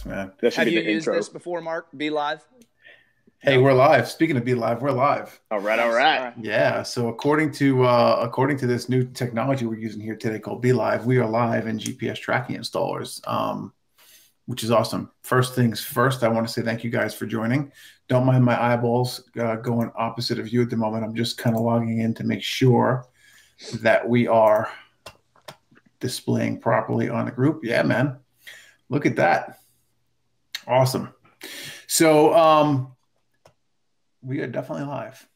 best, man. That should Have be you the used intro. this before, Marc? Be live. Hey, we're live. Speaking of be live, we're live. All right, all right. Yeah. So according to uh, according to this new technology we're using here today called BeLive, we are live in GPS tracking installers, um, which is awesome. First things first, I want to say thank you guys for joining. Don't mind my eyeballs uh, going opposite of you at the moment. I'm just kind of logging in to make sure that we are displaying properly on the group. Yeah, man. Look at that. Awesome. So um, we are definitely live.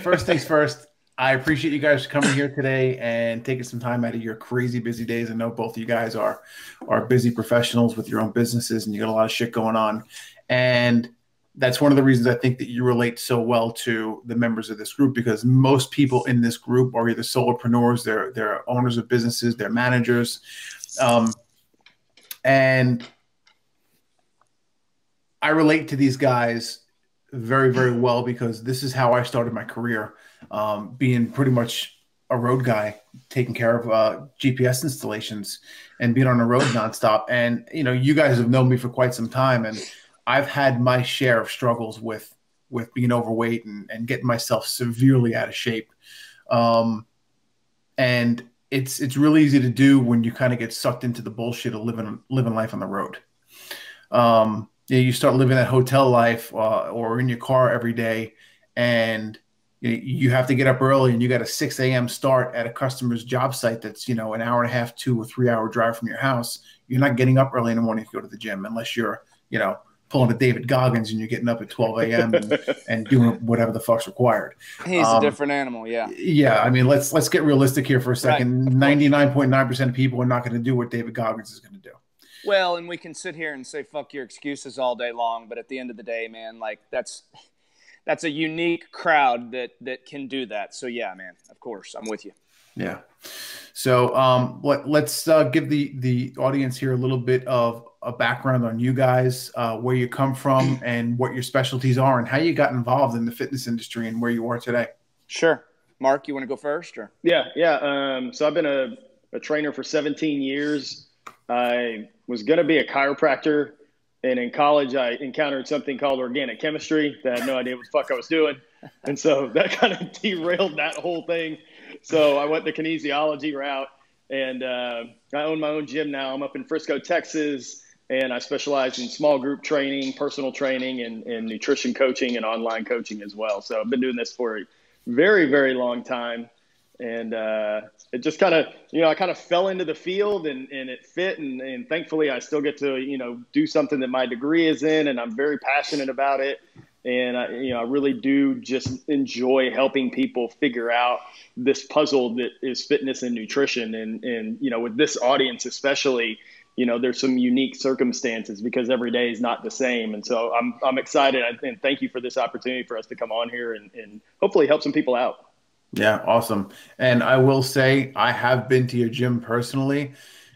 First things first, I appreciate you guys coming here today and taking some time out of your crazy busy days. I know both of you guys are are busy professionals with your own businesses and you got a lot of shit going on. And that's one of the reasons I think that you relate so well to the members of this group because most people in this group are either solopreneurs, they're they're owners of businesses, they're managers. Um, and I relate to these guys very, very well because this is how I started my career, um, being pretty much a road guy, taking care of uh, GPS installations and being on the road nonstop. And you know, you guys have known me for quite some time, and I've had my share of struggles with with being overweight and, and getting myself severely out of shape. Um, and it's it's really easy to do when you kind of get sucked into the bullshit of living living life on the road. Um, you, know, you start living that hotel life uh, or in your car every day, and you, know, you have to get up early, and you got a six a.m. start at a customer's job site that's you know an hour and a half, two or three hour drive from your house. You're not getting up early in the morning to go to the gym unless you're you know pulling a David Goggins and you're getting up at 12 a.m. and, and doing whatever the fuck's required. He's Um, a different animal. Yeah. Yeah, I mean, let's let's get realistic here for a second. Ninety-nine point nine percent of people are not going to do what David Goggins is going to do. Well, and we can sit here and say fuck your excuses all day long, but at the end of the day, man, like that's that's a unique crowd that that can do that. So yeah, man, of course, I'm with you. Yeah. So um, let, let's uh, give the the audience here a little bit of a background on you guys, uh, where you come from, and what your specialties are, and how you got involved in the fitness industry and where you are today. Sure. Marc, you want to go first or? Yeah, yeah. Um, so I've been a, a trainer for 17 years. I was going to be a chiropractor, and in college, I encountered something called organic chemistry that I had no idea what the fuck I was doing, and so that kind of derailed that whole thing. So I went the kinesiology route, and uh, I own my own gym now. I'm up in Frisco, Texas, and I specialize in small group training, personal training, and, and nutrition coaching and online coaching as well. So I've been doing this for a very, very long time. And uh, it just kind of, you know, I kind of fell into the field and, and it fit. And, and thankfully, I still get to, you know, do something that my degree is in, and I'm very passionate about it. And I, you know, I really do just enjoy helping people figure out this puzzle that is fitness and nutrition. And and you know, with this audience especially, you know, there's some unique circumstances because every day is not the same. And so I'm I'm excited and thank you for this opportunity for us to come on here and, and hopefully help some people out. Yeah, awesome. And I will say, I have been to your gym personally,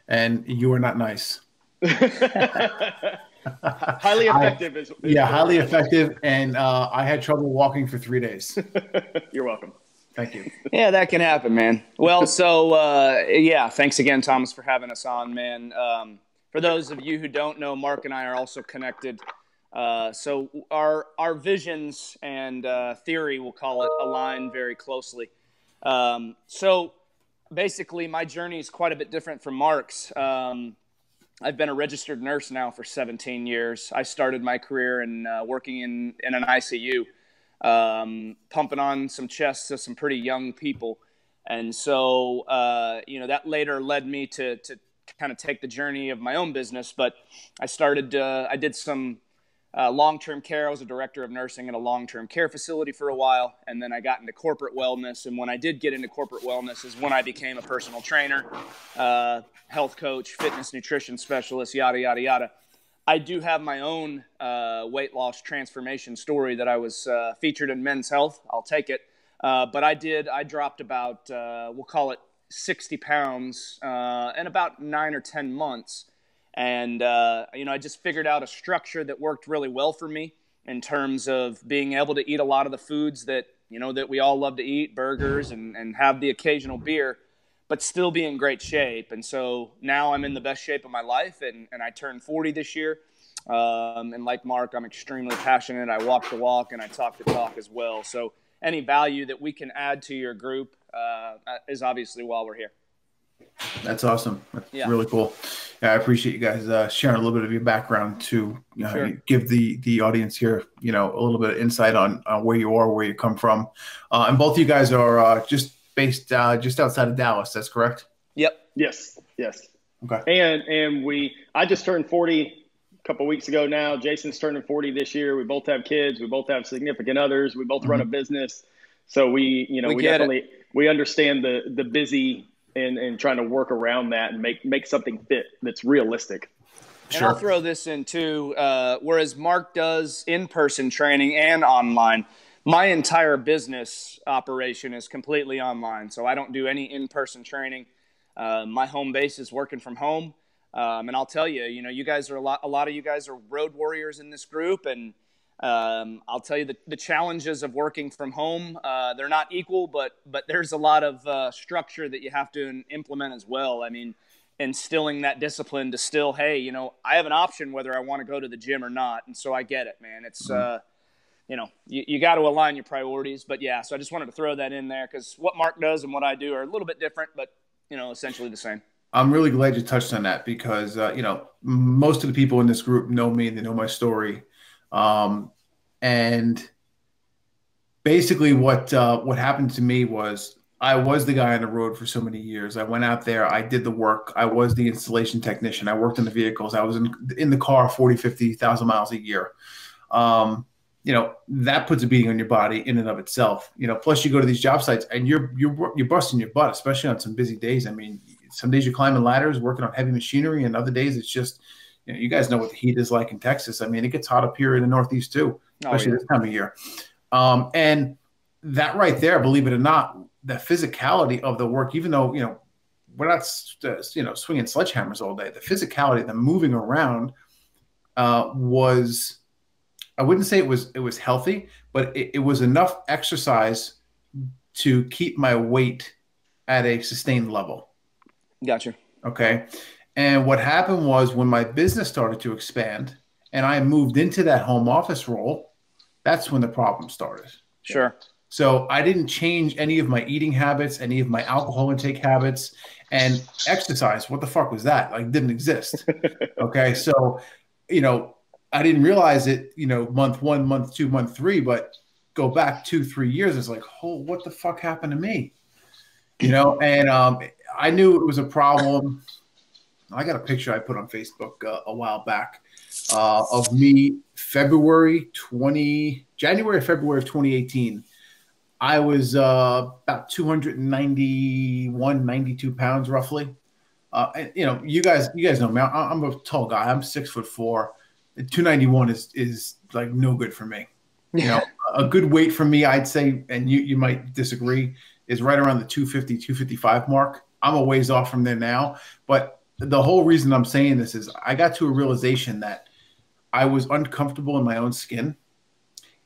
and you are not nice. highly effective is, is Yeah, highly effective. And uh, I had trouble walking for three days. You're welcome. Thank you. Yeah, that can happen, man. Well, so uh, yeah, thanks again, Thomas, for having us on, man. Um, for those of you who don't know, Marc and I are also connected. Uh, so our our visions and uh, theory, we'll call it, align very closely. Um, so basically, my journey is quite a bit different from Marc's. Um, I've been a registered nurse now for 17 years. I started my career in uh, working in, in an ICU, um, pumping on some chests to some pretty young people. And so, uh, you know, that later led me to, to kind of take the journey of my own business. But I started, uh, I did some uh, long term care. I was a director of nursing at a long term care facility for a while. And then I got into corporate wellness. And when I did get into corporate wellness, is when I became a personal trainer, uh, health coach, fitness nutrition specialist, yada, yada, yada. I do have my own uh, weight loss transformation story that I was uh, featured in Men's Health. I'll take it. Uh, but I did, I dropped about, uh, we'll call it 60 pounds in about nine or 10 months. And, uh, you know, I just figured out a structure that worked really well for me in terms of being able to eat a lot of the foods that, you know, that we all love to eat, burgers and, and have the occasional beer, but still be in great shape. And so now I'm in the best shape of my life, and, and I turned 40 this year. Um, and like Marc, I'm extremely passionate. I walk the walk and I talk the talk as well. So any value that we can add to your group uh, is obviously while we're here. That's awesome. That's yeah. really cool. Yeah, I appreciate you guys uh, sharing a little bit of your background to you know, sure. give the the audience here, you know, a little bit of insight on uh, where you are, where you come from, uh, and both of you guys are uh, just based uh, just outside of Dallas. That's correct. Yep. Yes. Yes. Okay. And and we, I just turned forty a couple weeks ago. Now Jason's turning forty this year. We both have kids. We both have significant others. We both mm-hmm. run a business. So we, you know, we, we definitely it. we understand the the busy and and trying to work around that and make make something fit that's realistic. And I'll throw this in too. Uh, whereas Marc does in person training and online, my entire business operation is completely online. So I don't do any in person training. Uh, my home base is working from home. Um, and I'll tell you, you know, you guys are a lot, a lot of you guys are road warriors in this group. And um, I'll tell you the, the challenges of working from home. Uh, they're not equal, but but there's a lot of uh, structure that you have to implement as well. I mean, instilling that discipline to still, hey, you know, I have an option whether I want to go to the gym or not, and so I get it, man. It's mm-hmm. uh, you know, you, you got to align your priorities. But yeah, so I just wanted to throw that in there because what Marc does and what I do are a little bit different, but you know, essentially the same. I'm really glad you touched on that because uh, you know most of the people in this group know me, and they know my story, um, and basically, what uh, what happened to me was I was the guy on the road for so many years. I went out there, I did the work. I was the installation technician. I worked in the vehicles. I was in, in the car 40, 50,000 miles a year. Um, you know, that puts a beating on your body in and of itself. You know, plus you go to these job sites and you're you're you're busting your butt, especially on some busy days. I mean, some days you're climbing ladders, working on heavy machinery, and other days it's just, you know, you guys know what the heat is like in Texas. I mean, it gets hot up here in the Northeast too especially oh, yeah. this time of year. Um, and that right there, believe it or not, the physicality of the work, even though you know we're not you know swinging sledgehammers all day, the physicality, of the moving around, uh, was I wouldn't say it was it was healthy, but it, it was enough exercise to keep my weight at a sustained level. Gotcha. Okay. And what happened was when my business started to expand and I moved into that home office role, that's when the problem started. Sure. So I didn't change any of my eating habits, any of my alcohol intake habits, and exercise. What the fuck was that? Like, didn't exist. okay, so you know, I didn't realize it. You know, month one, month two, month three, but go back two, three years. It's like, oh, what the fuck happened to me? You know, and um, I knew it was a problem. I got a picture I put on Facebook uh, a while back uh, of me February 20, January, February of 2018. I was uh, about 291, 92 pounds roughly. Uh, and, you know, you guys, you guys know me. I, am a tall guy. I'm six foot four. 291 is is like no good for me. You know, a good weight for me, I'd say, and you you might disagree, is right around the 250, 255 mark. I'm a ways off from there now, but the whole reason I'm saying this is I got to a realization that I was uncomfortable in my own skin,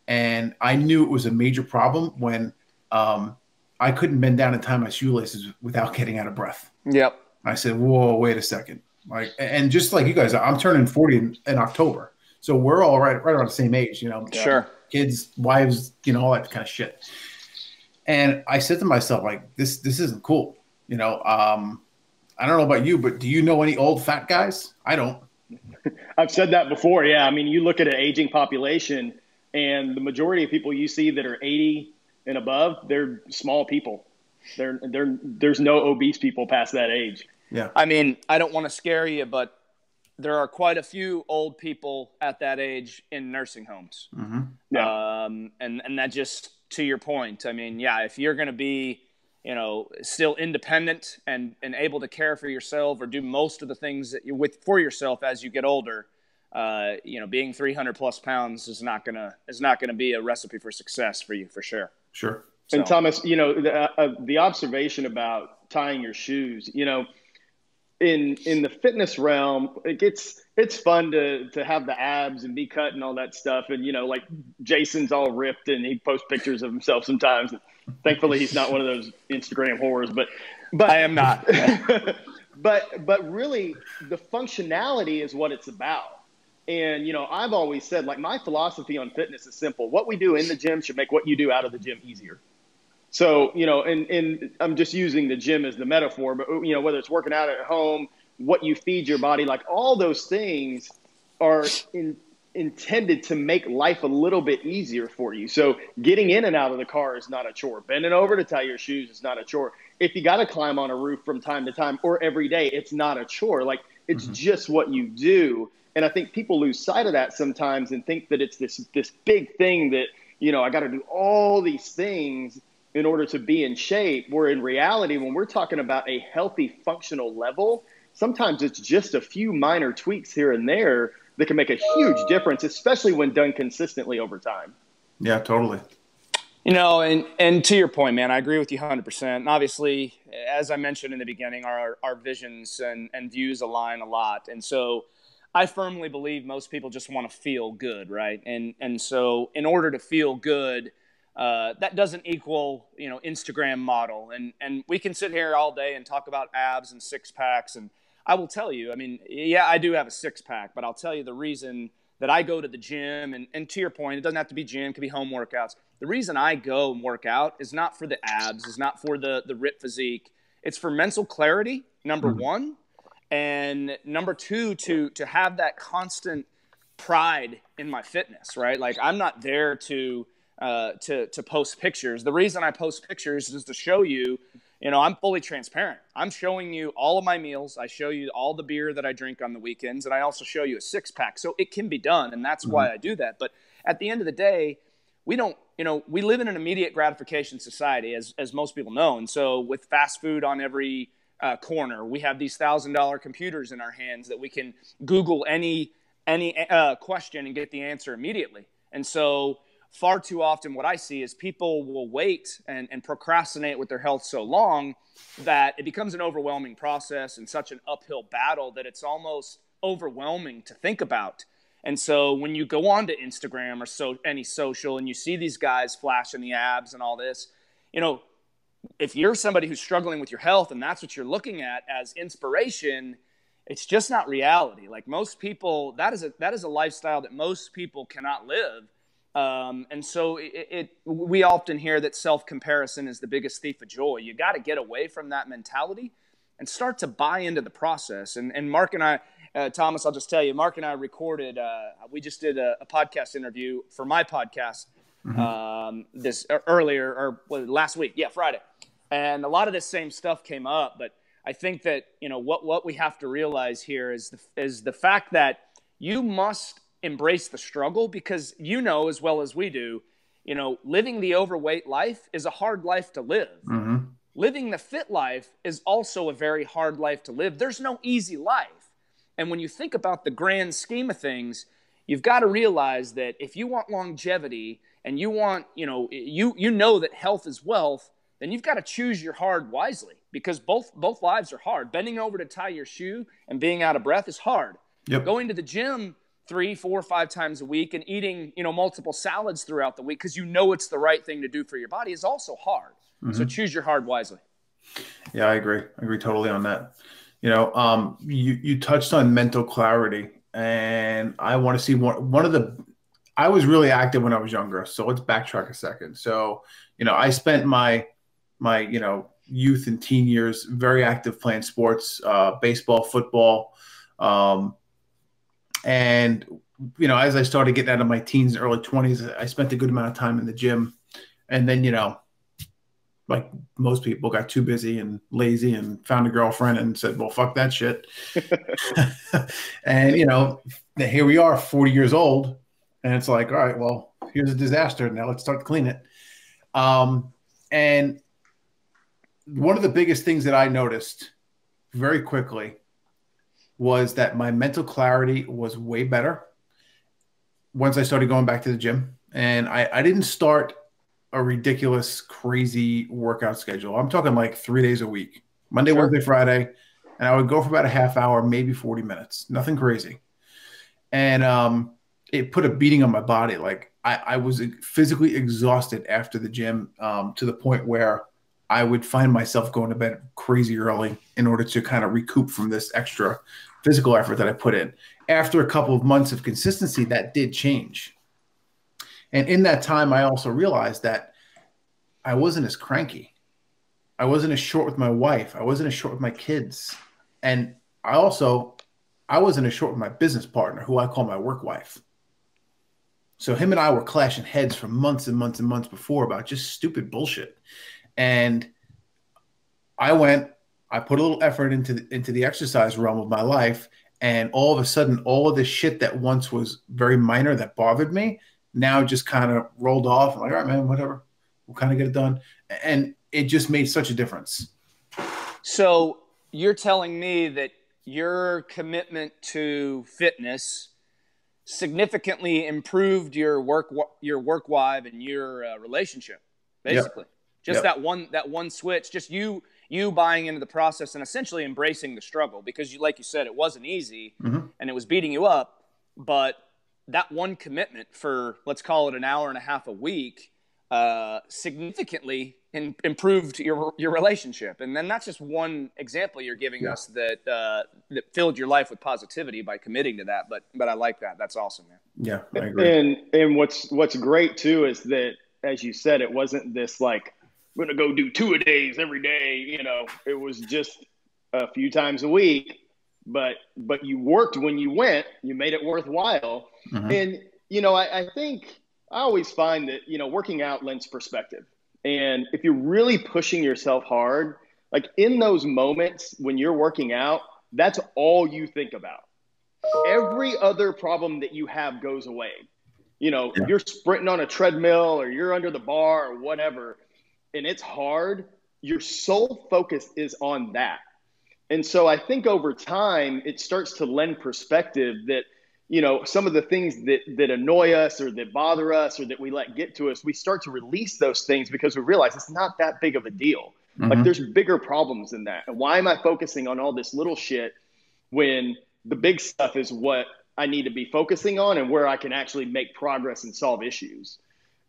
and I knew it was a major problem when um, I couldn't bend down and tie my shoelaces without getting out of breath. Yep. I said, "Whoa, wait a second. Like, and just like you guys, I'm turning 40 in, in October, so we're all right, right around the same age. You know, sure. Uh, kids, wives, you know, all that kind of shit. And I said to myself, like, this, this isn't cool. You know, um, I don't know about you, but do you know any old fat guys? I don't. I've said that before. Yeah, I mean, you look at an aging population, and the majority of people you see that are 80 and above, they're small people. They're, they're, there's no obese people past that age. Yeah. I mean, I don't want to scare you, but there are quite a few old people at that age in nursing homes. Mm-hmm. Yeah. Um, and, and that just to your point, I mean, yeah, if you're going to be you know, still independent and, and able to care for yourself or do most of the things that you with for yourself as you get older, uh, you know, being 300 plus pounds is not gonna is not gonna be a recipe for success for you for sure. Sure. So. And Thomas, you know, the, uh, the observation about tying your shoes, you know, in in the fitness realm, it gets it's fun to to have the abs and be cut and all that stuff, and you know, like Jason's all ripped and he posts pictures of himself sometimes Thankfully, he's not one of those Instagram whores, but but I am not. but but really, the functionality is what it's about. And you know, I've always said like my philosophy on fitness is simple. What we do in the gym should make what you do out of the gym easier. So, you know, and, and I'm just using the gym as the metaphor, but you know, whether it's working out at home, what you feed your body, like all those things are in, intended to make life a little bit easier for you. So getting in and out of the car is not a chore. Bending over to tie your shoes is not a chore. If you got to climb on a roof from time to time or every day, it's not a chore. Like it's mm-hmm. just what you do. And I think people lose sight of that sometimes and think that it's this this big thing that, you know, I got to do all these things in order to be in shape. Where in reality, when we're talking about a healthy functional level, sometimes it's just a few minor tweaks here and there that can make a huge difference, especially when done consistently over time. Yeah, totally. You know, and and to your point, man, I agree with you 100%. And obviously, as I mentioned in the beginning, our our visions and and views align a lot. And so I firmly believe most people just want to feel good, right? And and so in order to feel good, uh, that doesn't equal you know Instagram model. And and we can sit here all day and talk about abs and six packs. And I will tell you, I mean, yeah, I do have a six pack, but I'll tell you the reason that I go to the gym. And and to your point, it doesn't have to be gym; it could be home workouts. The reason I go and work out is not for the abs, is not for the the rip physique. It's for mental clarity. Number mm-hmm. one and number two to to have that constant pride in my fitness right like i'm not there to uh, to to post pictures the reason i post pictures is to show you you know i'm fully transparent i'm showing you all of my meals i show you all the beer that i drink on the weekends and i also show you a six pack so it can be done and that's mm-hmm. why i do that but at the end of the day we don't you know we live in an immediate gratification society as as most people know and so with fast food on every uh, corner. We have these thousand dollar computers in our hands that we can Google any any uh, question and get the answer immediately. And so, far too often, what I see is people will wait and, and procrastinate with their health so long that it becomes an overwhelming process and such an uphill battle that it's almost overwhelming to think about. And so when you go on to Instagram or so any social and you see these guys flashing the abs and all this, you know, if you're somebody who's struggling with your health and that's what you're looking at as inspiration, it's just not reality. Like most people, that is a that is a lifestyle that most people cannot live. Um, and so it, it, we often hear that self comparison is the biggest thief of joy. You got to get away from that mentality and start to buy into the process. And, and Marc and I, uh, Thomas, I'll just tell you, Marc and I recorded. Uh, we just did a, a, podcast interview for my podcast mm-hmm. um, this uh, earlier or well, last week. Yeah, Friday and a lot of this same stuff came up but i think that you know what what we have to realize here is the is the fact that you must embrace the struggle because you know as well as we do you know living the overweight life is a hard life to live mm-hmm. living the fit life is also a very hard life to live there's no easy life and when you think about the grand scheme of things you've got to realize that if you want longevity and you want you know you you know that health is wealth then you've got to choose your hard wisely because both both lives are hard. Bending over to tie your shoe and being out of breath is hard. Yep. Going to the gym three, four, five times a week and eating, you know, multiple salads throughout the week because you know it's the right thing to do for your body is also hard. Mm-hmm. So choose your hard wisely. Yeah, I agree. I agree totally on that. You know, um, you you touched on mental clarity, and I want to see one one of the. I was really active when I was younger, so let's backtrack a second. So, you know, I spent my my you know youth and teen years very active playing sports uh, baseball football um, and you know as i started getting out of my teens and early 20s i spent a good amount of time in the gym. And then you know like most people got too busy and lazy and found a girlfriend and said well fuck that shit. And you know here we are 40 years old and it's like all right well here's a disaster. Now let's start to clean it. Um, and one of the biggest things that I noticed very quickly was that my mental clarity was way better once I started going back to the gym. And I, I didn't start a ridiculous, crazy workout schedule. I'm talking like three days a week Monday, sure. Wednesday, Friday. And I would go for about a half hour, maybe 40 minutes, nothing crazy. And um, it put a beating on my body. Like I, I was physically exhausted after the gym um, to the point where I would find myself going to bed crazy early in order to kind of recoup from this extra physical effort that I put in. After a couple of months of consistency, that did change. And in that time, I also realized that I wasn't as cranky. I wasn't as short with my wife. I wasn't as short with my kids. And I also, I wasn't as short with my business partner, who I call my work wife. So him and I were clashing heads for months and months and months before about just stupid bullshit. And I went, I put a little effort into the, into the exercise realm of my life, and all of a sudden, all of this shit that once was very minor that bothered me now just kind of rolled off. I'm like, all right, man, whatever, we'll kind of get it done, and it just made such a difference. So you're telling me that your commitment to fitness significantly improved your work your work wife and your uh, relationship basically yep. Just yep. that one that one switch just you you buying into the process and essentially embracing the struggle because you like you said it wasn't easy mm-hmm. and it was beating you up but that one commitment for let's call it an hour and a half a week uh, significantly in, improved your your relationship. And then that's just one example you're giving yeah. us that uh, that filled your life with positivity by committing to that. But but I like that. That's awesome, man. Yeah, I agree. And and what's what's great too is that as you said, it wasn't this like I'm gonna go do two a days every day. You know, it was just a few times a week. But but you worked when you went. You made it worthwhile. Mm-hmm. And you know, I, I think I always find that you know working out lends perspective and if you're really pushing yourself hard, like in those moments when you're working out, that's all you think about. Every other problem that you have goes away. You know, yeah. you're sprinting on a treadmill or you're under the bar or whatever, and it's hard. Your sole focus is on that. And so I think over time, it starts to lend perspective that you know some of the things that that annoy us or that bother us or that we let get to us we start to release those things because we realize it's not that big of a deal mm-hmm. like there's bigger problems than that and why am i focusing on all this little shit when the big stuff is what i need to be focusing on and where i can actually make progress and solve issues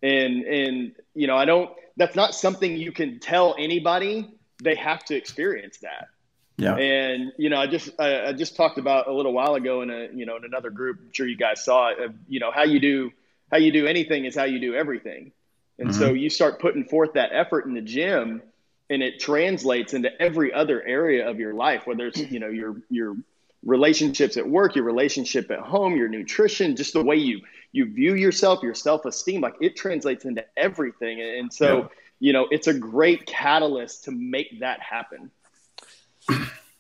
and and you know i don't that's not something you can tell anybody they have to experience that yeah. And you know, I just I, I, just talked about a little while ago in a you know in another group. I'm sure you guys saw it. you know how you do how you do anything is how you do everything. And mm-hmm. so you start putting forth that effort in the gym, and it translates into every other area of your life. Whether it's you know your your relationships at work, your relationship at home, your nutrition, just the way you you view yourself, your self esteem. Like it translates into everything. And so yeah. you know it's a great catalyst to make that happen.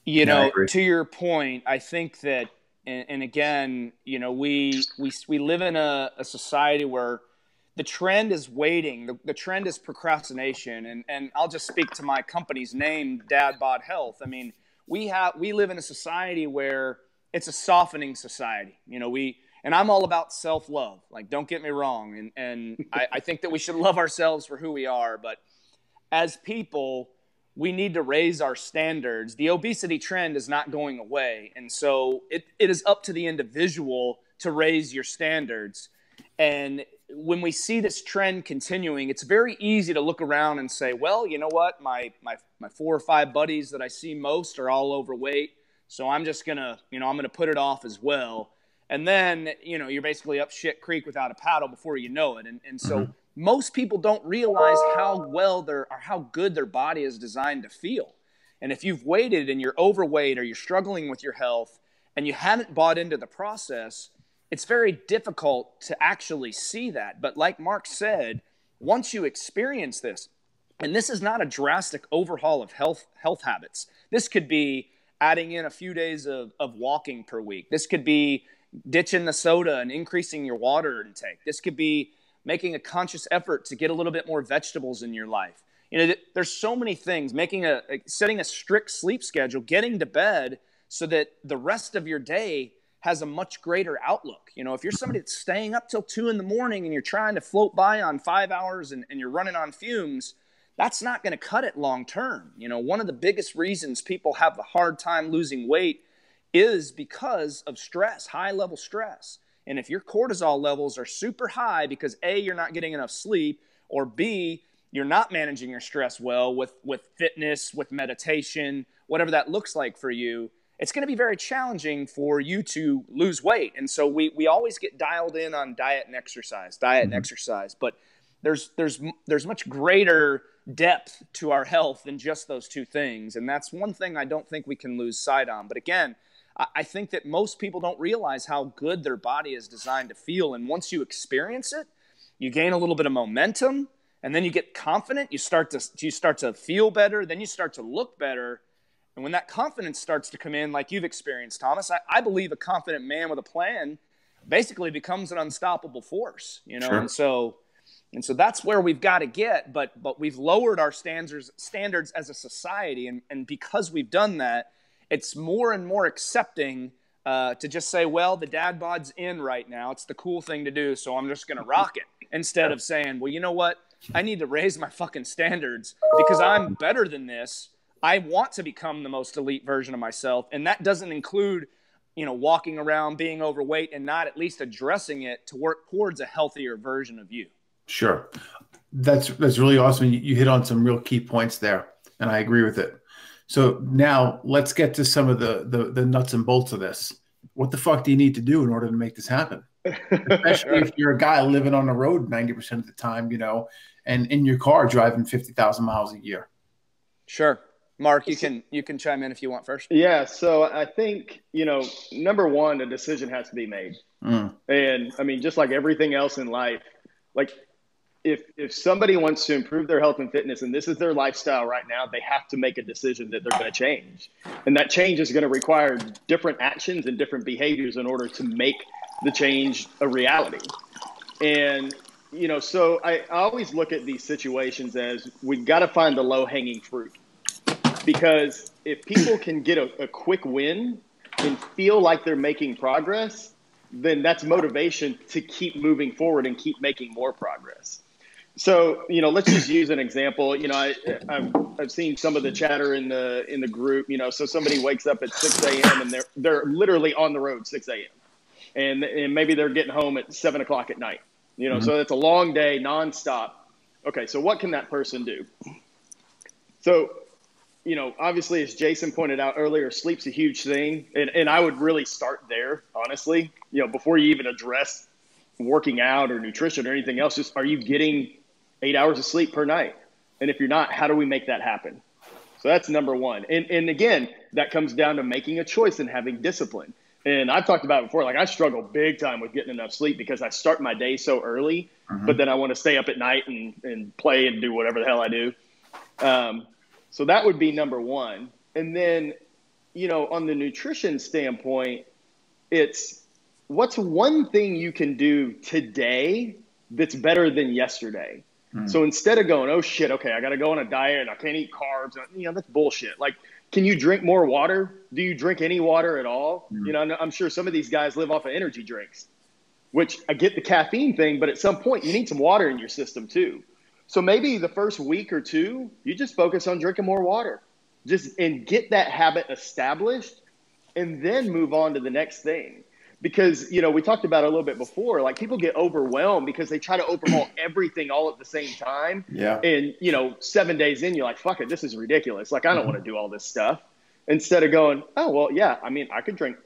You know, to your point, I think that, and, and, again, you know, we we we live in a, a society where the trend is waiting. The, the, trend is procrastination, and and I'll just speak to my company's name, Dad Bod Health. I mean, we have we live in a society where it's a softening society. You know, we and I'm all about self love. Like, don't get me wrong, and and I, I think that we should love ourselves for who we are, but as people we need to raise our standards. The obesity trend is not going away. And so it, it is up to the individual to raise your standards. And when we see this trend continuing, it's very easy to look around and say, well, you know what? My, my, my four or five buddies that I see most are all overweight. So I'm just going to, you know, I'm going to put it off as well. And then, you know, you're basically up shit creek without a paddle before you know it. And, and so mm-hmm most people don't realize how well their or how good their body is designed to feel. And if you've waited and you're overweight or you're struggling with your health and you haven't bought into the process, it's very difficult to actually see that. But like Marc said, once you experience this, and this is not a drastic overhaul of health health habits. This could be adding in a few days of, of walking per week. This could be ditching the soda and increasing your water intake. This could be making a conscious effort to get a little bit more vegetables in your life. You know, there's so many things. Making a setting a strict sleep schedule, getting to bed so that the rest of your day has a much greater outlook. You know, if you're somebody that's staying up till two in the morning and you're trying to float by on five hours and, and you're running on fumes, that's not going to cut it long term. You know, one of the biggest reasons people have the hard time losing weight is because of stress, high level stress. And if your cortisol levels are super high because A, you're not getting enough sleep, or B, you're not managing your stress well with, with fitness, with meditation, whatever that looks like for you, it's going to be very challenging for you to lose weight. And so we, we always get dialed in on diet and exercise, diet mm-hmm. and exercise. But there's, there's, there's much greater depth to our health than just those two things. And that's one thing I don't think we can lose sight on. But again, I think that most people don't realize how good their body is designed to feel. And once you experience it, you gain a little bit of momentum and then you get confident, you start to you start to feel better, then you start to look better. And when that confidence starts to come in, like you've experienced, Thomas, I, I believe a confident man with a plan basically becomes an unstoppable force, you know. Sure. And so and so that's where we've got to get, but but we've lowered our standards standards as a society, and, and because we've done that, it's more and more accepting uh, to just say, well, the dad bod's in right now. It's the cool thing to do, so I'm just going to rock it. Instead of saying, well, you know what? I need to raise my fucking standards because I'm better than this. I want to become the most elite version of myself. And that doesn't include, you know, walking around being overweight and not at least addressing it to work towards a healthier version of you. Sure. That's that's really awesome. You, you hit on some real key points there, and I agree with it. So now let's get to some of the, the, the nuts and bolts of this. What the fuck do you need to do in order to make this happen? Especially if you're a guy living on the road 90% of the time, you know, and in your car driving 50,000 miles a year. Sure. Marc, you can you can chime in if you want first. Yeah, so I think, you know, number 1 a decision has to be made. Mm. And I mean, just like everything else in life, like if if somebody wants to improve their health and fitness and this is their lifestyle right now they have to make a decision that they're going to change. And that change is going to require different actions and different behaviors in order to make the change a reality. And you know so i, I always look at these situations as we've got to find the low hanging fruit. Because if people can get a, a quick win and feel like they're making progress then that's motivation to keep moving forward and keep making more progress so you know, let's just use an example. You know, I, I've, I've seen some of the chatter in the in the group. You know, so somebody wakes up at six a.m. and they're they're literally on the road six a.m. and and maybe they're getting home at seven o'clock at night. You know, mm-hmm. so it's a long day, nonstop. Okay, so what can that person do? So, you know, obviously, as Jason pointed out earlier, sleep's a huge thing, and and I would really start there, honestly. You know, before you even address working out or nutrition or anything else, just are you getting eight hours of sleep per night? And if you're not, how do we make that happen? So that's number one. And, and again, that comes down to making a choice and having discipline. And I've talked about before, like I struggle big time with getting enough sleep because I start my day so early, mm-hmm. but then I want to stay up at night and, and play and do whatever the hell I do. Um, so that would be number one. And then, you know, on the nutrition standpoint, it's what's one thing you can do today that's better than yesterday? Mm. So instead of going, oh shit, okay, I got to go on a diet and I can't eat carbs, you know, that's bullshit. Like, can you drink more water? Do you drink any water at all? Mm. You know, I'm sure some of these guys live off of energy drinks, which I get the caffeine thing, but at some point you need some water in your system too. So maybe the first week or two, you just focus on drinking more water, just and get that habit established, and then move on to the next thing because you know we talked about it a little bit before like people get overwhelmed because they try to overhaul everything all at the same time. Yeah. And you know seven days in you're like fuck it this is ridiculous. Like i don't mm-hmm. want to do all this stuff. Instead of going oh well yeah i mean i could drink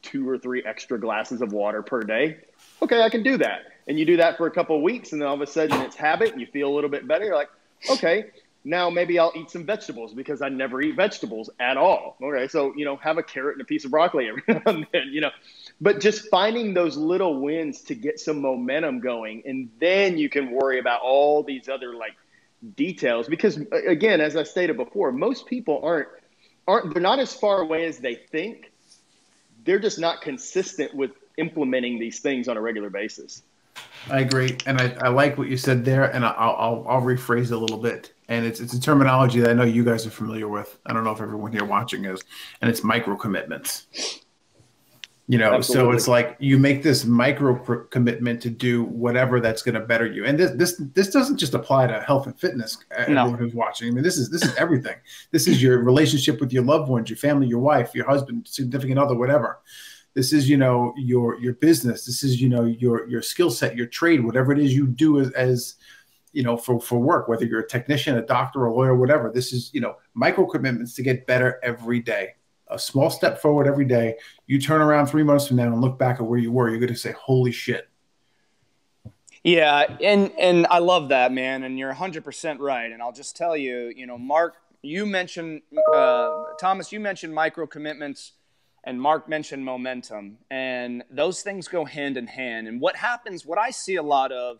two or three extra glasses of water per day. Okay i can do that. And you do that for a couple of weeks and then all of a sudden it's habit and you feel a little bit better you're like okay now maybe I'll eat some vegetables because I never eat vegetables at all. Okay, so you know, have a carrot and a piece of broccoli every now and then, you know. But just finding those little wins to get some momentum going and then you can worry about all these other like details. Because again as i stated before most people aren't aren't they're not as far away as they think. They're just not consistent with implementing these things on a regular basis i agree and i, I like what you said there and I'll, I'll, I'll rephrase it a little bit. And it's, it's a terminology that i know you guys are familiar with. I don't know if everyone here watching is and it's micro commitments you know Absolutely. so it's like you make this micro commitment to do whatever that's going to better you. And this this this doesn't just apply to health and fitness uh, everyone no. who's watching. I mean this is this is everything. This is your relationship with your loved ones your family your wife your husband significant other whatever This is, you know, your your business. This is, you know, your your skill set, your trade, whatever it is you do as, as you know, for for work, whether you're a technician, a doctor, a lawyer, whatever. This is, you know, micro commitments to get better every day. A small step forward every day. You turn around three months from now and look back at where you were. You're going to say, "Holy shit!" Yeah, and and I love that, man. And you're 100% right. And I'll just tell you, you know, Marc, you mentioned uh, Thomas, you mentioned micro commitments, and Marc mentioned momentum, and those things go hand in hand. And what happens, what I see a lot of,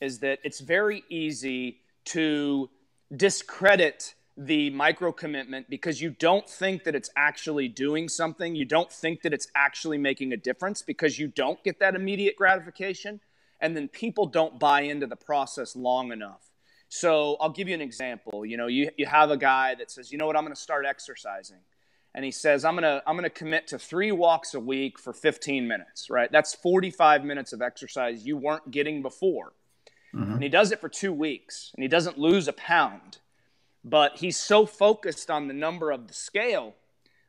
is that it's very easy to discredit the micro commitment because you don't think that it's actually doing something. You don't think that it's actually making a difference because you don't get that immediate gratification and then people don't buy into the process long enough. So I'll give you an example. You know, you, you have a guy that says, you know what, I'm going to start exercising. And he says, I'm going to, I'm going to commit to three walks a week for 15 minutes, right? That's 45 minutes of exercise you weren't getting before. Mm-hmm. And he does it for two weeks and he doesn't lose a pound. But he's so focused on the number of the scale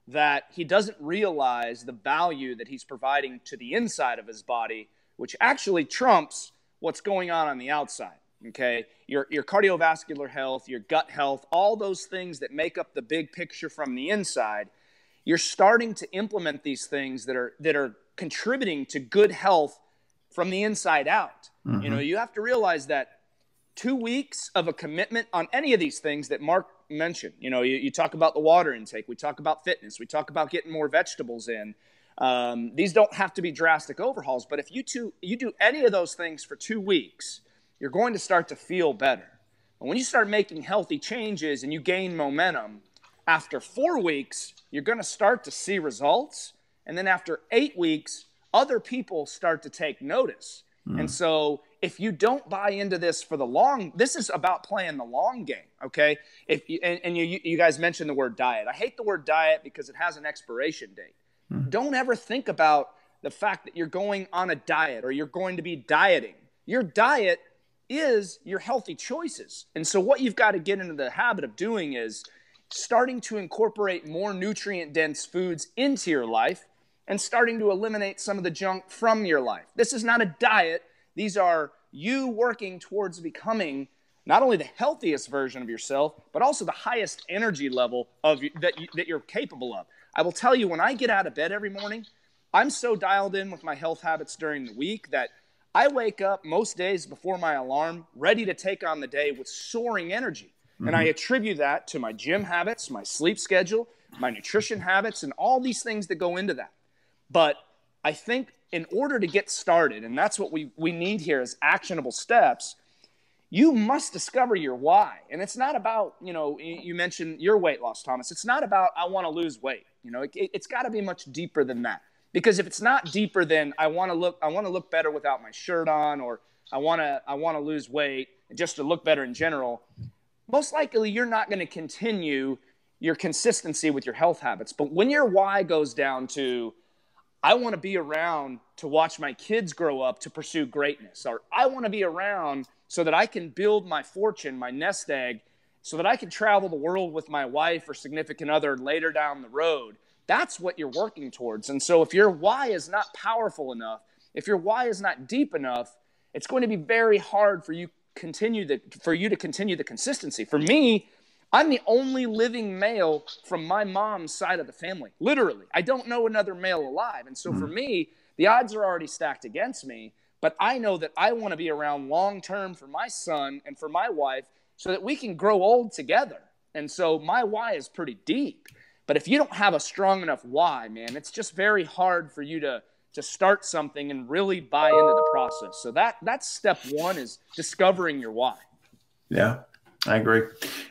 that he doesn't realize the value that he's providing to the inside of his body which actually trumps what's going on on the outside. Okay, your, your cardiovascular health, your gut health, all those things that make up the big picture from the inside, you're starting to implement these things that are that are contributing to good health from the inside out. Mm-hmm. You know, you have to realize that two weeks of a commitment on any of these things that Marc mentioned. You know, you, you talk about the water intake, we talk about fitness, we talk about getting more vegetables in. Um, these don't have to be drastic overhauls, but if you two you do any of those things for two weeks, you're going to start to feel better. And when you start making healthy changes and you gain momentum, after four weeks, you're going to start to see results. And then after eight weeks, other people start to take notice. Mm. And so if you don't buy into this for the long, this is about playing the long game. Okay. If you, and, and you, you guys mentioned the word diet. I hate the word diet because it has an expiration date. Mm. Don't ever think about the fact that you're going on a diet or you're going to be dieting. Your diet is your healthy choices. And so, what you've got to get into the habit of doing is starting to incorporate more nutrient dense foods into your life and starting to eliminate some of the junk from your life. This is not a diet, these are you working towards becoming not only the healthiest version of yourself, but also the highest energy level of that, you, that you're capable of. I will tell you, when I get out of bed every morning, I'm so dialed in with my health habits during the week that I wake up most days before my alarm ready to take on the day with soaring energy. Mm-hmm. And I mm-hmm. attribute that to my gym habits, my sleep schedule, my nutrition habits, and all these things that go into that. But I think in order to get started, and that's what we, we need here is actionable steps, you must discover your why. And it's not about, you know, you mentioned your weight loss, Thomas. It's not about, I want to lose weight. You know, it, has got to be much deeper than that. Because if it's not deeper than I want to look, I want to look better without my shirt on, or I want to, I want to lose weight just to look better in general. Most likely, you're not going to continue your consistency with your health habits. But when your why goes down to, I want to be around to watch my kids grow up to pursue greatness, or I want to be around so that I can build my fortune, my nest egg, so that I can travel the world with my wife or significant other later down the road. That's what you're working towards. And so if your why is not powerful enough, if your why is not deep enough, it's going to be very hard for you continue the, for you to continue the consistency. For me, I'm the only living male from my mom's side of the family. Literally. I don't know another male alive. And so for hmm. me, the odds are already stacked against me, but I know that I want to be around long term for my son and for my wife so that we can grow old together. And so my why is pretty deep. But if you don't have a strong enough why, man, it's just very hard for you to to start something and really buy into the process. So that that's step 1 is discovering your why. Yeah. I agree.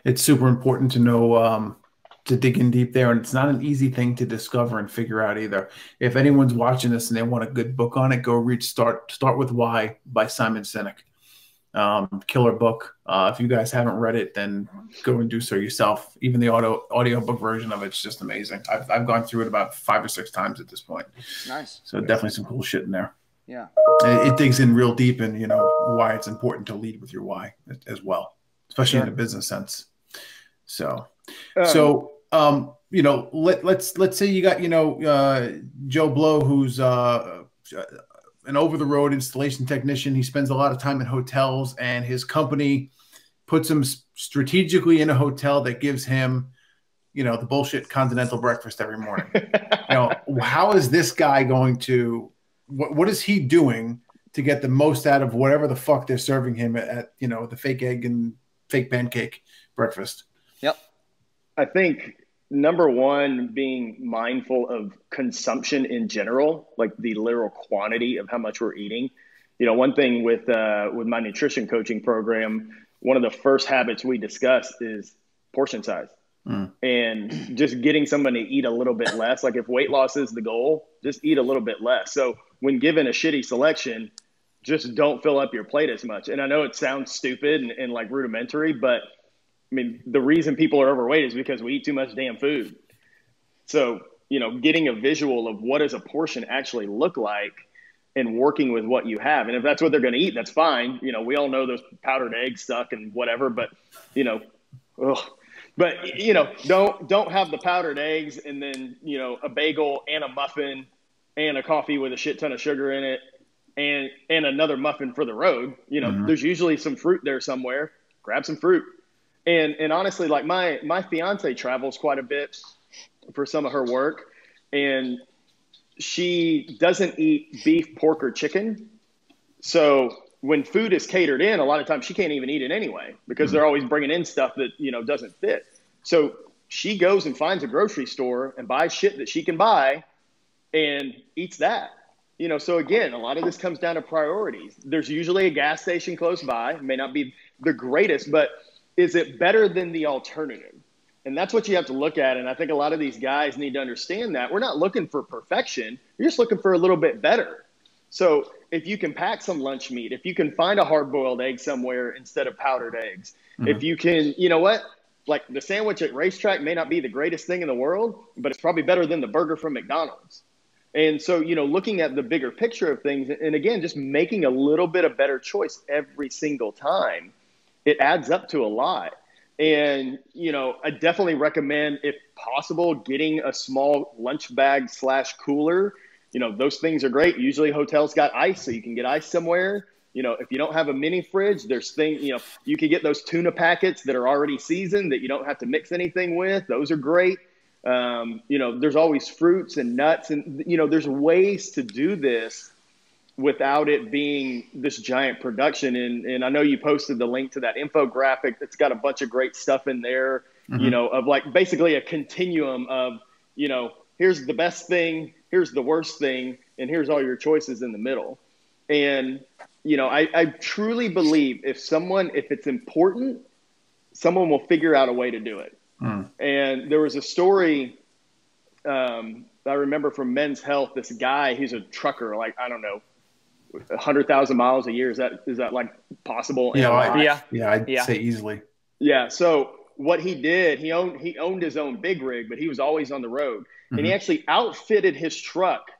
It's super important to know um, to dig in deep there, and it's not an easy thing to discover and figure out either. If anyone's watching this and they want a good book on it, go read "Start Start with Why" by Simon Sinek um, killer book. Uh, if you guys haven't read it, then go and do so yourself. Even the audio audio book version of it's just amazing. I've, I've gone through it about five or six times at this point. Nice. So definitely some cool shit in there. Yeah. It, it, digs in real deep and you know why it's important to lead with your why as well, especially in a business sense. So, um, so um, you know, let, let's let's say you got you know uh, Joe Blow, who's uh, an over the road installation technician. He spends a lot of time in hotels, and his company puts him strategically in a hotel that gives him, you know, the bullshit continental breakfast every morning. you know, how is this guy going to? What, what is he doing to get the most out of whatever the fuck they're serving him at, at you know the fake egg and fake pancake breakfast? Yep. I think number one being mindful of consumption in general like the literal quantity of how much we're eating. You know one thing with uh, with my nutrition coaching program one of the first habits we discuss is portion size. Mm. and just getting somebody to eat a little bit less like if weight loss is the goal just eat a little bit less. So when given a shitty selection just don't fill up your plate as much. And i know it sounds stupid and, and like rudimentary but I mean, the reason people are overweight is because we eat too much damn food. So, you know, getting a visual of what does a portion actually look like and working with what you have. And if that's what they're going to eat, that's fine. You know, we all know those powdered eggs suck and whatever, but you know, ugh. but you know, don't don't have the powdered eggs and then, you know, a bagel and a muffin and a coffee with a shit ton of sugar in it and and another muffin for the road. You know, mm-hmm. there's usually some fruit there somewhere. Grab some fruit and and honestly, like my my fiance travels quite a bit for some of her work, and she doesn't eat beef, pork, or chicken. So when food is catered in, a lot of times she can't even eat it anyway because mm-hmm. they're always bringing in stuff that you know doesn't fit. So she goes and finds a grocery store and buys shit that she can buy and eats that. You know, so again, a lot of this comes down to priorities. There's usually a gas station close by, it may not be the greatest, but is it better than the alternative? And that's what you have to look at. And I think a lot of these guys need to understand that we're not looking for perfection. You're just looking for a little bit better. So if you can pack some lunch meat, if you can find a hard boiled egg somewhere instead of powdered eggs, mm-hmm. if you can, you know what? Like the sandwich at RaceTrac may not be the greatest thing in the world, but it's probably better than the burger from McDonald's. And so, you know, looking at the bigger picture of things, and again, just making a little bit of better choice every single time it adds up to a lot. And, you know, I definitely recommend, if possible, getting a small lunch bag slash cooler. You know, those things are great. Usually hotels got ice, so you can get ice somewhere. You know, if you don't have a mini fridge, there's things, you know, you can get those tuna packets that are already seasoned that you don't have to mix anything with. Those are great. Um, you know, there's always fruits and nuts, and, you know, there's ways to do this without it being this giant production. And, and I know you posted the link to that infographic that's got a bunch of great stuff in there, mm-hmm. you know, of like basically a continuum of, you know, here's the best thing, here's the worst thing, and here's all your choices in the middle. And, you know, I, I truly believe if someone, if it's important, someone will figure out a way to do it. Mm. And there was a story um, I remember from Men's Health, this guy, he's a trucker, like, I don't know, hundred thousand miles a year. Is that is that like possible? Yeah, I, yeah, yeah. I'd yeah. say easily. Yeah. So what he did, he owned he owned his own big rig, but he was always on the road, mm-hmm. and he mm-hmm. actually outfitted his truck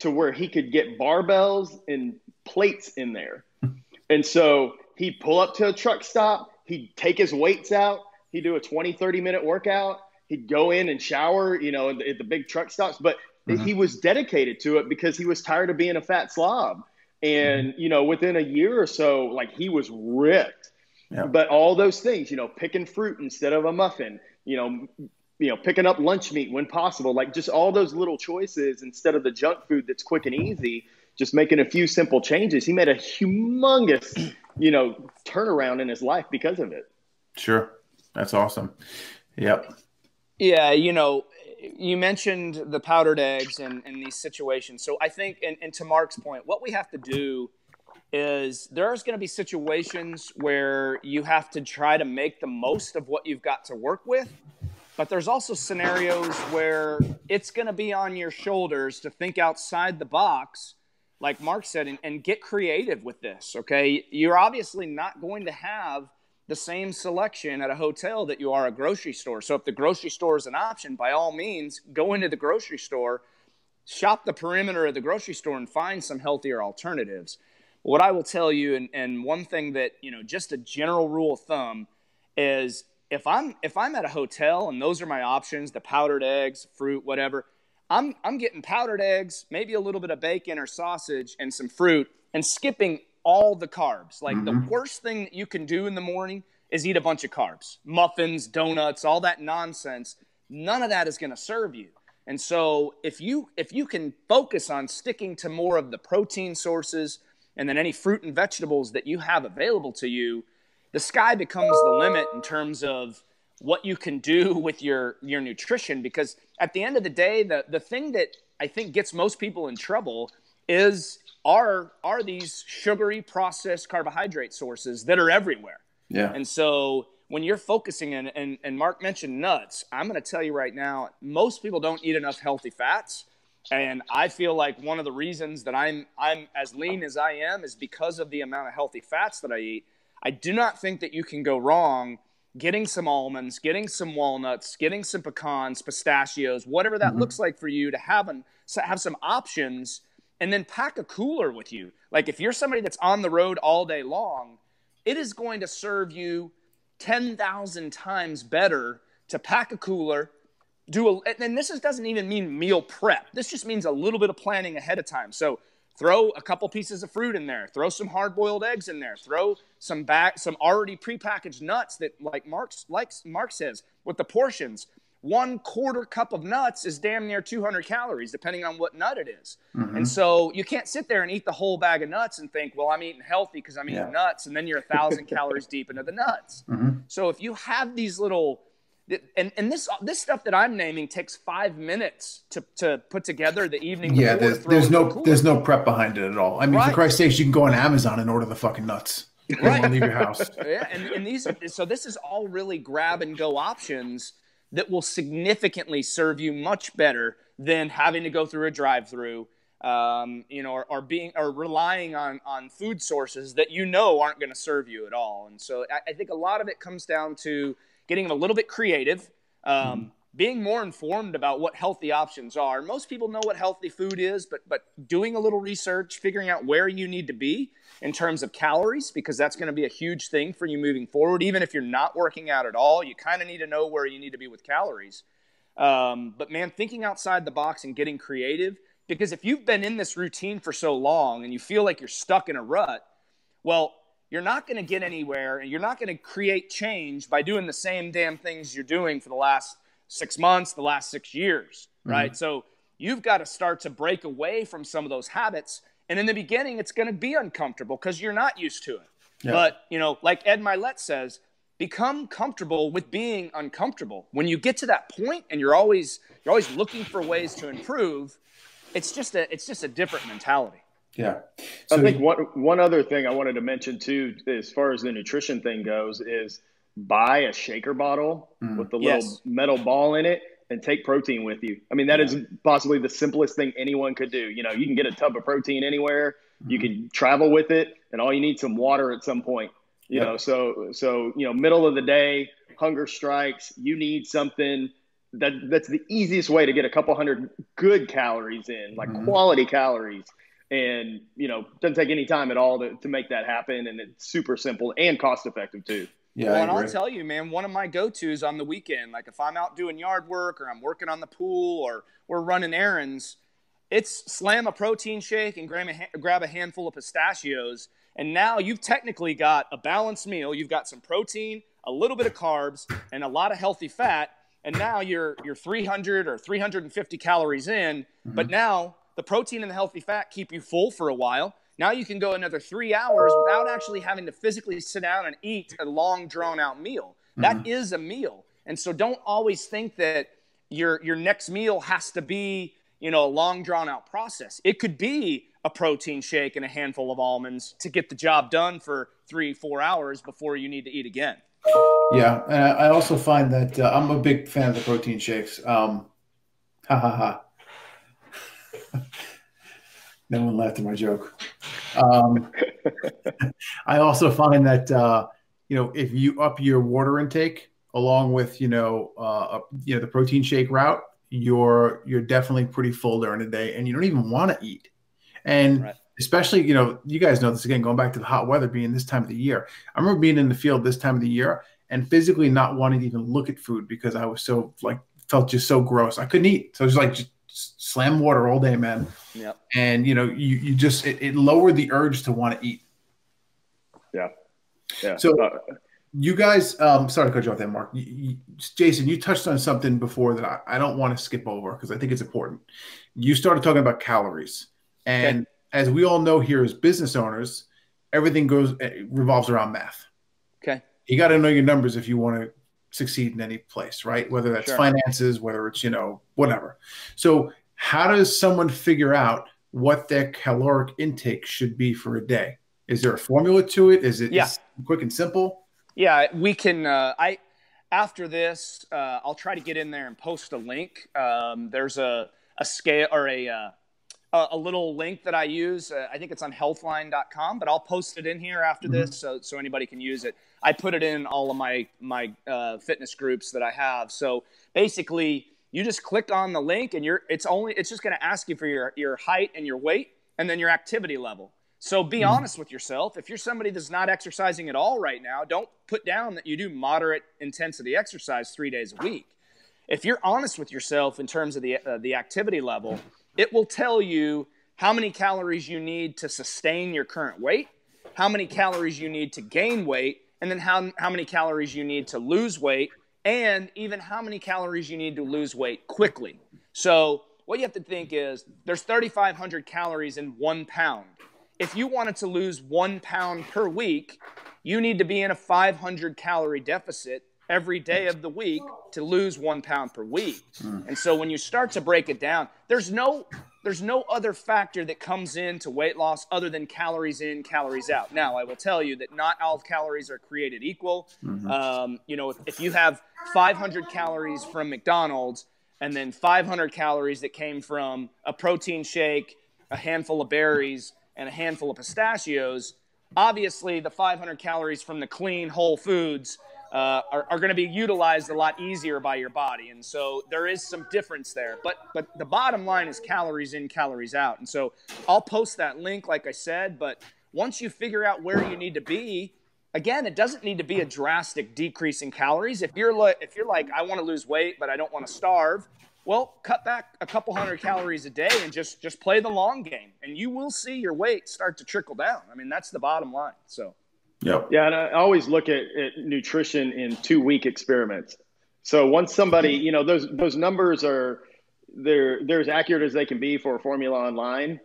to where he could get barbells and plates in there. and so he'd pull up to a truck stop, he'd take his weights out, he'd do a 20, 30 minute workout, he'd go in and shower, you know, at the big truck stops. But Mm-hmm. He was dedicated to it because he was tired of being a fat slob. And, mm-hmm. you know, within a year or so, like he was ripped. Yeah. But all those things, you know, picking fruit instead of a muffin, you know, you know, picking up lunch meat when possible, like just all those little choices instead of the junk food that's quick and easy, just making a few simple changes. He made a humongous, you know, turnaround in his life because of it. Sure. That's awesome. Yep. Yeah, you know, you mentioned the powdered eggs and, and these situations. So I think, and, and to Marc's point, what we have to do is there's going to be situations where you have to try to make the most of what you've got to work with. But there's also scenarios where it's going to be on your shoulders to think outside the box, like Mark said, and, and get creative with this. Okay. You're obviously not going to have the same selection at a hotel that you are a grocery store. So if the grocery store is an option, by all means, go into the grocery store, shop the perimeter of the grocery store, and find some healthier alternatives. What I will tell you, and, and one thing that, you know, just a general rule of thumb is if I'm if I'm at a hotel and those are my options, the powdered eggs, fruit, whatever, I'm I'm getting powdered eggs, maybe a little bit of bacon or sausage and some fruit and skipping all the carbs. Like mm-hmm. the worst thing that you can do in the morning is eat a bunch of carbs. Muffins, donuts, all that nonsense. None of that is going to serve you. And so if you if you can focus on sticking to more of the protein sources and then any fruit and vegetables that you have available to you, the sky becomes the limit in terms of what you can do with your your nutrition because at the end of the day the the thing that I think gets most people in trouble is are are these sugary processed carbohydrate sources that are everywhere. Yeah. And so when you're focusing in, and, and Marc mentioned nuts, I'm going to tell you right now, most people don't eat enough healthy fats. And I feel like one of the reasons that I'm I'm as lean as I am is because of the amount of healthy fats that I eat. I do not think that you can go wrong getting some almonds, getting some walnuts, getting some pecans, pistachios, whatever that mm-hmm. looks like for you to have an, have some options and then pack a cooler with you. Like if you're somebody that's on the road all day long, it is going to serve you 10,000 times better to pack a cooler, do a, and this is, doesn't even mean meal prep. This just means a little bit of planning ahead of time. So throw a couple pieces of fruit in there, throw some hard boiled eggs in there, throw some back, some already prepackaged nuts that like Marc's, like Mark says with the portions one quarter cup of nuts is damn near 200 calories, depending on what nut it is. Mm-hmm. And so you can't sit there and eat the whole bag of nuts and think, well, I'm eating healthy because I'm eating yeah. nuts. And then you're a thousand calories deep into the nuts. Mm-hmm. So if you have these little, and, and this this stuff that I'm naming takes five minutes to, to put together the evening. Yeah, there's, there's no the there's no prep behind it at all. I mean, right. for Christ's sake, you can go on Amazon and order the fucking nuts. right. leave your house. yeah, and, and these so this is all really grab and go options that will significantly serve you much better than having to go through a drive-through, um, you know, or, or, being or relying on on food sources that you know aren't going to serve you at all. And so I, I, think a lot of it comes down to getting a little bit creative. Um, mm-hmm being more informed about what healthy options are. Most people know what healthy food is, but but doing a little research, figuring out where you need to be in terms of calories because that's going to be a huge thing for you moving forward. Even if you're not working out at all, you kind of need to know where you need to be with calories. Um, but man, thinking outside the box and getting creative because if you've been in this routine for so long and you feel like you're stuck in a rut, well, you're not going to get anywhere and you're not going to create change by doing the same damn things you're doing for the last six months, the last six years, mm-hmm. right? So you've got to start to break away from some of those habits. And in the beginning, it's going to be uncomfortable because you're not used to it. Yeah. But, you know, like Ed Mylett says, become comfortable with being uncomfortable. When you get to that point and you're always you're always looking for ways to improve, it's just a it's just a different mentality. Yeah. So I think one one other thing I wanted to mention too, as far as the nutrition thing goes, is buy a shaker bottle mm. with the little yes. metal ball in it and take protein with you. I mean, that yeah. is possibly the simplest thing anyone could do. You know, you can get a tub of protein anywhere. Mm-hmm. You can travel with it, and all you need some water at some point. You yep. know, so so you know, middle of the day, hunger strikes. You need something that that's the easiest way to get a couple hundred good calories in, like mm-hmm. quality calories. And you know, doesn't take any time at all to, to make that happen, and it's super simple and cost effective too. Yeah, well, and I'll tell you, man, one of my go-tos on the weekend, like if I'm out doing yard work or I'm working on the pool or we're running errands, it's slam a protein shake and grab a, grab a handful of pistachios, and now you've technically got a balanced meal. You've got some protein, a little bit of carbs, and a lot of healthy fat, and now you're you're 300 or 350 calories in. Mm-hmm. But now the protein and the healthy fat keep you full for a while now you can go another three hours without actually having to physically sit down and eat a long, drawn out meal. Mm-hmm. That is a meal. And so don't always think that your, your next meal has to be, you know, a long, drawn out process. It could be a protein shake and a handful of almonds to get the job done for three, four hours before you need to eat again. Yeah. And I also find that uh, I'm a big fan of the protein shakes. Um, ha ha ha. no one laughed at my joke. Um, I also find that uh, you know if you up your water intake along with you know uh, you know the protein shake route, you're you're definitely pretty full during the day, and you don't even want to eat. And right. especially you know you guys know this again going back to the hot weather being this time of the year. I remember being in the field this time of the year, and physically not wanting to even look at food because I was so like felt just so gross. I couldn't eat. So I was like just slam water all day, man. Yeah. And you know, you you just it, it lowered the urge to want to eat. Yeah. Yeah. So uh, you guys, um, sorry to cut you off there, Marc. You, you, Jason, you touched on something before that I, I don't want to skip over because I think it's important. You started talking about calories, and okay. as we all know here as business owners, everything goes revolves around math. Okay. You got to know your numbers if you want to succeed in any place, right? Whether that's sure. finances, whether it's you know whatever. So, how does someone figure out what their caloric intake should be for a day? Is there a formula to it? Is it yeah. quick and simple? Yeah, we can. Uh, I after this, uh, I'll try to get in there and post a link. Um, there's a a scale or a uh, a little link that I use. Uh, I think it's on healthline.com, but I'll post it in here after mm-hmm. this so, so anybody can use it. I put it in all of my my uh, fitness groups that I have. So basically, you just click on the link and you're it's only it's just going to ask you for your your height and your weight and then your activity level. So be mm-hmm. honest with yourself. If you're somebody that's not exercising at all right now, don't put down that you do moderate intensity exercise 3 days a week. If you're honest with yourself in terms of the uh, the activity level, it will tell you how many calories you need to sustain your current weight, how many calories you need to gain weight, and then how, how many calories you need to lose weight, and even how many calories you need to lose weight quickly. So, what you have to think is there's 3,500 calories in one pound. If you wanted to lose one pound per week, you need to be in a 500 calorie deficit every day of the week to lose one pound per week. Mm. And so when you start to break it down, there's no there's no other factor that comes into weight loss other than calories in, calories out. Now, I will tell you that not all calories are created equal. Mm-hmm. Um, you know, if, if you have 500 calories from McDonald's and then 500 calories that came from a protein shake, a handful of berries, and a handful of pistachios, obviously the 500 calories from the clean whole foods uh, are, are going to be utilized a lot easier by your body. And so there is some difference there. But but the bottom line is calories in, calories out. And so I'll post that link, like I said. But once you figure out where you need to be, again, it doesn't need to be a drastic decrease in calories. If you're like if you're like I want to lose weight, but I don't want to starve. Well, cut back a couple hundred calories a day and just just play the long game, and you will see your weight start to trickle down. I mean, that's the bottom line. So. Yep. Yeah, and I always look at, at nutrition in two week experiments. So once somebody, you know, those those numbers are they're they're as accurate as they can be for a formula online.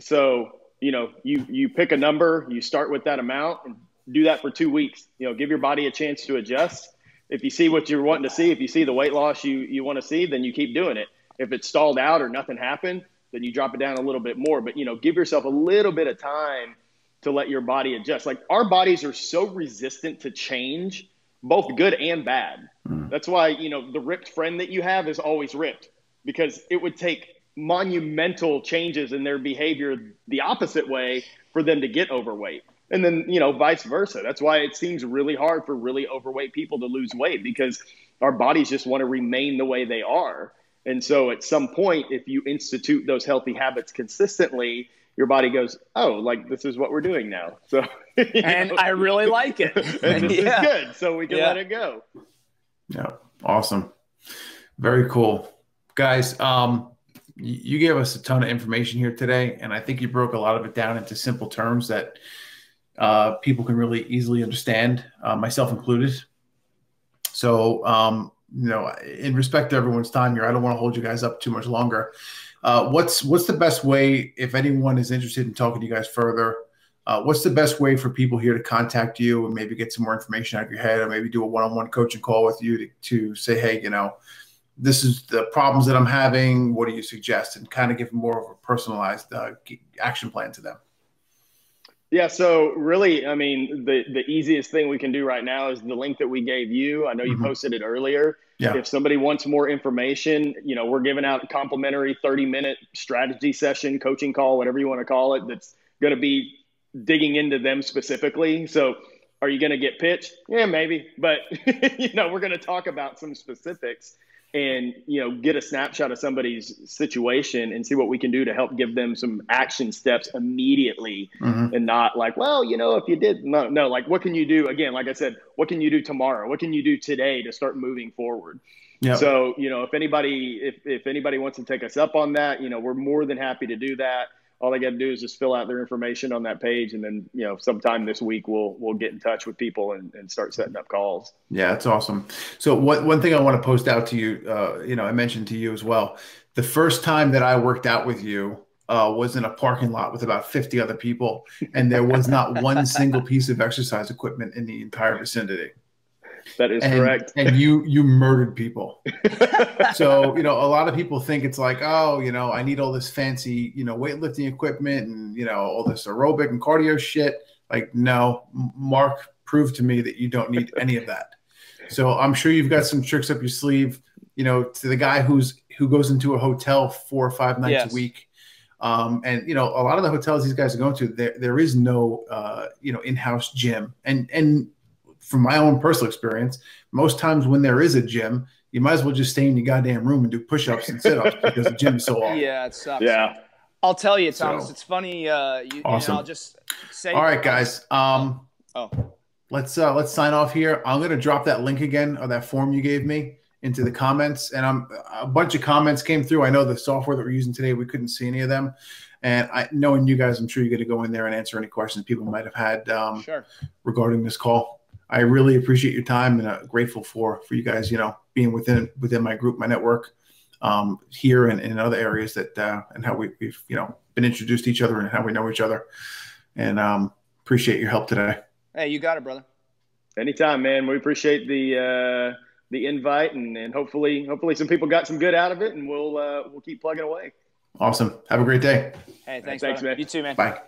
So you know, you you pick a number, you start with that amount, and do that for two weeks. You know, give your body a chance to adjust. If you see what you're wanting to see, if you see the weight loss you you want to see, then you keep doing it. If it's stalled out or nothing happened, then you drop it down a little bit more. But you know, give yourself a little bit of time to let your body adjust. Like our bodies are so resistant to change, both good and bad. Mm. That's why, you know, the ripped friend that you have is always ripped because it would take monumental changes in their behavior the opposite way for them to get overweight. And then, you know, vice versa. That's why it seems really hard for really overweight people to lose weight because our bodies just want to remain the way they are. And so at some point, if you institute those healthy habits consistently, your body goes, oh, like this is what we're doing now. So, and know? I really like it. and this yeah. is good. So we can yeah. let it go. Yeah. Awesome. Very cool. Guys, um, you gave us a ton of information here today, and I think you broke a lot of it down into simple terms that uh, people can really easily understand, uh, myself included. So, um, you know, in respect to everyone's time here, I don't want to hold you guys up too much longer. Uh, what's what's the best way if anyone is interested in talking to you guys further? Uh, what's the best way for people here to contact you and maybe get some more information out of your head, or maybe do a one-on-one coaching call with you to, to say, hey, you know, this is the problems that I'm having. What do you suggest? And kind of give more of a personalized uh, action plan to them. Yeah, so really, I mean, the the easiest thing we can do right now is the link that we gave you. I know you mm-hmm. posted it earlier. Yeah. If somebody wants more information, you know, we're giving out a complimentary 30 minute strategy session, coaching call, whatever you want to call it, that's going to be digging into them specifically. So, are you going to get pitched? Yeah, maybe. But, you know, we're going to talk about some specifics. And you know get a snapshot of somebody's situation and see what we can do to help give them some action steps immediately mm-hmm. and not like well you know if you did no no like what can you do again like i said what can you do tomorrow what can you do today to start moving forward yep. so you know if anybody if, if anybody wants to take us up on that you know we're more than happy to do that all they got to do is just fill out their information on that page, and then you know sometime this week we'll we'll get in touch with people and, and start setting up calls. Yeah, that's awesome. So what one thing I want to post out to you, uh, you know, I mentioned to you as well. The first time that I worked out with you uh, was in a parking lot with about 50 other people, and there was not one single piece of exercise equipment in the entire vicinity. That is and, correct. And you you murdered people. so you know a lot of people think it's like oh you know I need all this fancy you know weightlifting equipment and you know all this aerobic and cardio shit. Like no, Marc proved to me that you don't need any of that. So I'm sure you've got some tricks up your sleeve. You know to the guy who's who goes into a hotel four or five nights yes. a week. Um, and you know, a lot of the hotels these guys are going to, there there is no uh, you know in-house gym, and and from my own personal experience, most times when there is a gym, you might as well just stay in your goddamn room and do push-ups and sit-ups because the gym is so awful. Yeah, it sucks. Yeah. I'll tell you, Tomas. So, it's funny. Uh, you, awesome. I'll just say. All right, guys. Um, oh. Let's uh, let's sign off here. I'm gonna drop that link again or that form you gave me into the comments, and I'm a bunch of comments came through. I know the software that we're using today, we couldn't see any of them, and I knowing you guys, I'm sure you're gonna go in there and answer any questions people might have had um, sure. regarding this call. I really appreciate your time and uh, grateful for for you guys, you know, being within within my group, my network um, here and in other areas that uh, and how we, have you know been introduced to each other and how we know each other. And um, appreciate your help today. Hey, you got it, brother. Anytime, man. We appreciate the uh, the invite and, and hopefully hopefully some people got some good out of it and we'll uh, we'll keep plugging away. Awesome. Have a great day. Hey, thanks, thanks man. You too, man. Bye.